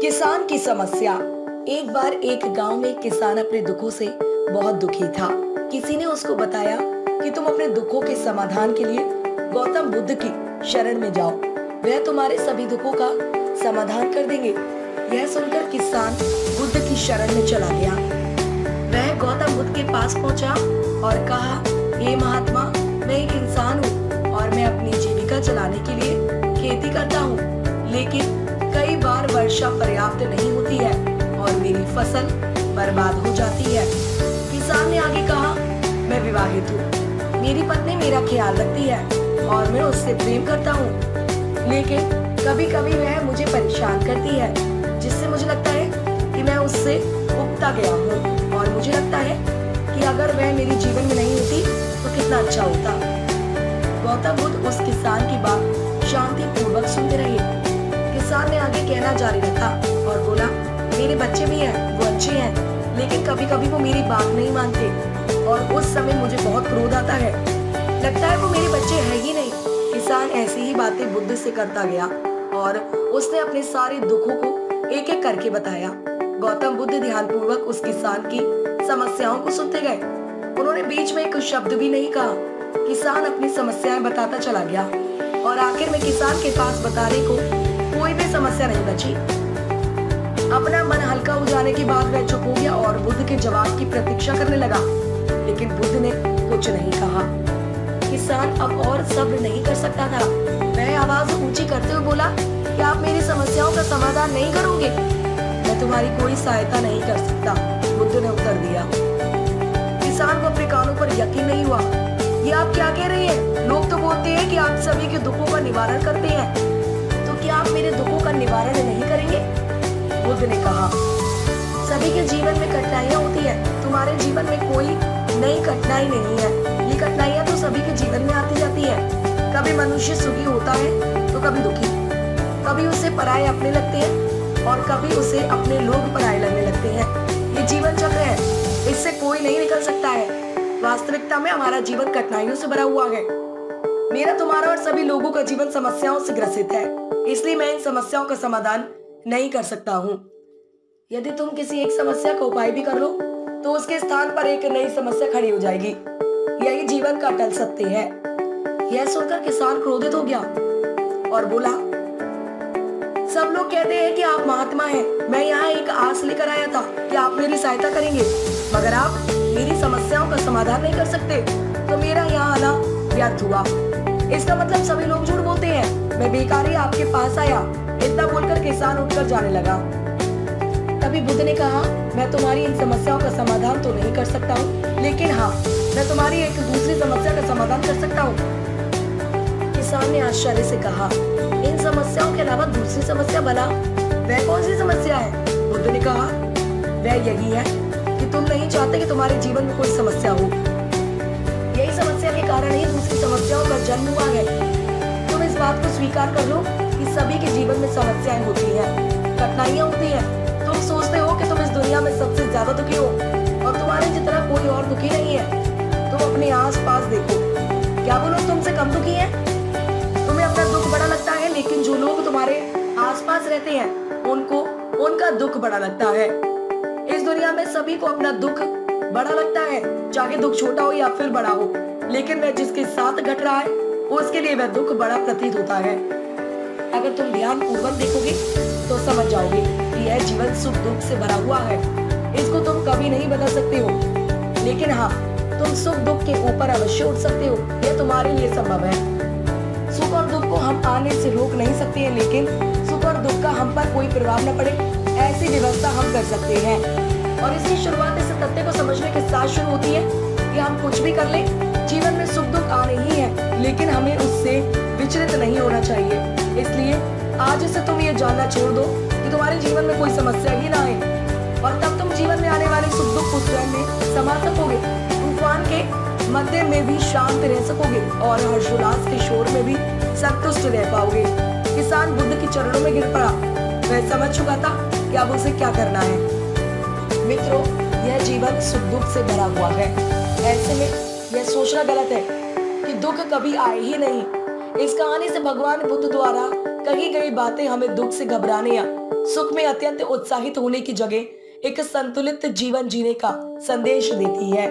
किसान की समस्या। एक बार एक गाँव में किसान अपने दुखों से बहुत दुखी था। किसी ने उसको बताया कि तुम अपने दुखों के समाधान के लिए गौतम बुद्ध की शरण में जाओ। वह तुम्हारे सभी दुखों का समाधान कर देंगे। यह सुनकर किसान बुद्ध की शरण में चला गया। वह गौतम बुद्ध के पास पहुँचा और कहा, हे महात्मा, मैं एक इंसान हूँ और मैं अपनी जीविका चलाने के लिए खेती करता हूँ। फ़सल बर्बाद हो जाती है। किसान ने आगे कहा, मैं विवाहित हूँ। मेरी पत्नी मेरा ख्याल रखती है और मैं उससे प्रेम करता हूँ। लेकिन कभी कभी वह मुझे परेशान करती है, जिससे मुझे लगता है कि मैं उससे उगता गया हूँ और मुझे लगता है कि अगर वह मेरे जीवन में नहीं होती तो कितना अच्छा होता। गौतम बुद्ध उस किसान की बात शांति पूर्वक सुनते रहे। किसान ने आगे कहना जारी रखा और बोला मेरे बच्चे भी हैं, वो अच्छे हैं, लेकिन कभी कभी वो मेरी बात नहीं मानते और उस समय मुझे बहुत क्रोध आता है। लगता है वो मेरे बच्चे है ही नहीं। किसान ऐसी ही बातें बुद्ध से करता गया और उसने अपने सारे दुखों को एक एक करके बताया। गौतम बुद्ध ध्यान पूर्वक उस किसान की समस्याओं को सुनते गए। उन्होंने बीच में एक शब्द भी नहीं कहा। किसान अपनी समस्याएँ बताता चला गया और आखिर में किसान के पास बताने को कोई भी समस्या नहीं बची। अपना मन हल्का हो जाने के बाद वह चुप हो गया और बुद्ध के जवाब की प्रतीक्षा करने लगा। लेकिन बुद्ध ने कुछ नहीं कहा। किसान अब और सब्र नहीं कर सकता था। वह आवाज़ ऊँची करते हुए बोला कि आप मेरी समस्याओं का समाधान नहीं करोगे? मैं तुम्हारी कोई सहायता नहीं कर सकता। बुद्ध ने उत्तर दिया। किसान को अपने कानों पर यकीन नहीं हुआ। ये आप क्या कह रहे हैं? लोग तो बोलते हैं कि आप सभी के दुखों का निवारण करते हैं। तो क्या आप मेरे दुखों का निवारण नहीं करेंगे? बुद्ध ने कहा, सभी के जीवन में कठिनाइयाँ होती है। तुम्हारे जीवन में कोई नई कठिनाई नहीं है। ये कठिनाइयाँ तो सभी के जीवन में आती जाती है। कभी मनुष्य सुखी होता है तो कभी दुखी। कभी उसे पराये अपने लगते हैं, और कभी उसे अपने लोग पराये लगने लगते हैं। ये जीवन चक्र है। इससे कोई नहीं निकल सकता है। वास्तविकता में हमारा जीवन कठिनाइयों से भरा हुआ है। मेरा, तुम्हारा और सभी लोगों का जीवन समस्याओं से ग्रसित है। इसलिए मैं इन समस्याओं का समाधान नहीं कर सकता हूँ। यदि तुम किसी एक समस्या का उपाय भी कर लो तो उसके स्थान पर एक नई समस्या खड़ी हो जाएगी। यही जीवन का अटल सत्य है। यह सुनकर किसान क्रोधित हो गया और बोला, सब लोग कहते हैं कि आप महात्मा हैं। मैं यहाँ एक आस लेकर आया था कि आप मेरी सहायता करेंगे। मगर आप मेरी समस्याओं का समाधान नहीं कर सकते। तो मेरा यहाँ आना व्यर्थ हुआ। इसका मतलब सभी लोग झूठ बोलते हैं। मैं बेकार ही आपके पास आया। इतना बोलकर किसान उठकर जाने लगा। तभी बुद्ध ने कहा, मैं तुम्हारी इन समस्याओं का समाधान तो नहीं कर सकता हूँ, लेकिन हाँ मैं तुम्हारी एक दूसरी समस्या का समाधान कर सकता हूँ। किसान ने आश्चर्य से कहा, इन समस्याओं के अलावा दूसरी समस्या भला वह कौन सी समस्या है? बुद्ध ने कहा, वह यही है कि तुम नहीं चाहते कि तुम्हारे जीवन में कोई समस्या हो। यही समस्या के कारण ही दूसरी समस्याओं का जन्म हुआ है। तुम इस बात को स्वीकार कर लो कि सभी के जीवन में समस्याएँ होती हैं, कठिनाइयाँ होती हैं। तुम सोचते हो कि तुम इस दुनिया में सबसे ज़्यादा दुखी हो और तुम्हारे जितना कोई और दुखी नहीं है। तुम अपने आस पास देखो। क्या वो लोग तुमसे कम दुखी है? तुम्हें अपना दुख बड़ा लगता है, लेकिन जो लोग तुम्हारे आस पास रहते हैं, उनको, उनका दुख बड़ा लगता है। इस दुनिया में सभी को अपना दुख बड़ा लगता है, चाहे दुख छोटा हो या फिर बड़ा हो। लेकिन वह जिसके साथ घट रहा है, उसके लिए वह दुख बड़ा प्रतीत होता है। अगर तुम ध्यान पूर्वक देखोगे तो समझ जाओगे कि यह जीवन सुख दुख से भरा हुआ है। इसको तुम कभी नहीं बदल सकते हो। लेकिन हाँ तुम सुख दुख के ऊपर अवश्य उठ सकते हो। यह तुम्हारे लिए संभव है। सुख और दुख को हम आने से रोक नहीं सकते हैं, लेकिन सुख और दुख का हम पर कोई प्रभाव न पड़े, ऐसी व्यवस्था हम कर सकते हैं। और इसकी शुरुआत इस तथ्य को समझने के साथ शुरू होती है कि हम कुछ भी कर ले, जीवन में सुख दुख आने ही है, लेकिन हमें उससे विचलित नहीं होना चाहिए। इसलिए आज से तुम ये जानना छोड़ दो कि तुम्हारे जीवन में कोई समस्या ही ना आए। और तब तुम जीवन में आने वाले सुख दुख को स्वयं में समा सकोगे तूफ़ान के मध्य में भी शांत रह सकोगे और हर्षोल्लास के शोर में भी संतुष्ट रह पाओगे। किसान बुद्ध के चरणों में गिर पड़ा। वह समझ चुका था कि अब उसे क्या करना है। मित्रों, यह जीवन सुख दुख से भरा हुआ है। ऐसे में यह सोचना गलत है कि दुख कभी आए ही नहीं। इस कहानी से भगवान बुद्ध द्वारा कही गई बातें हमें दुख से घबराने या सुख में अत्यंत उत्साहित होने की जगह एक संतुलित जीवन जीने का संदेश देती है।